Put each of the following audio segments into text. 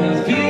has been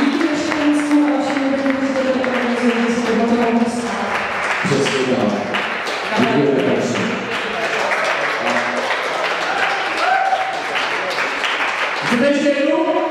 Díky veškerému a vašemu lidu, kteří to organizují, se mohlo stát. Přesně tak. Děkujeme, Petře. Chcete ještě jednou?